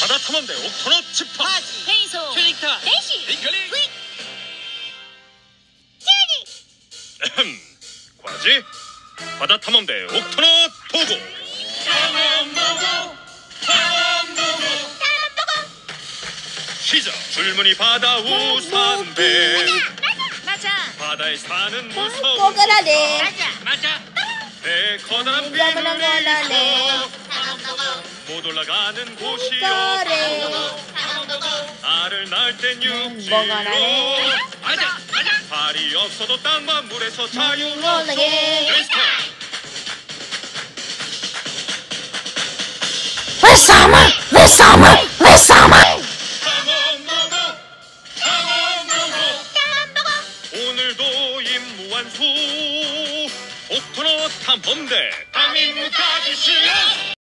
바다 탐험대 옥토너 집합. 페이소 트릭터 대시 링글링. 휙 에헴. 과지? 바다 탐험대 옥토너 보고 시작. 줄무늬 바다 우산배 맞아 바다에 사는 무서운 꼬그라네. 맞아 맞아. 배 커다란 꼬 그라네 못 올라가는 곳이 꼬래 없어 알을 낳을 땐 육지로. 발이 없어도 땅만 물에서 왜왜왜 싸워 오늘도 임무 완수. 옥토너 탐험대. 시작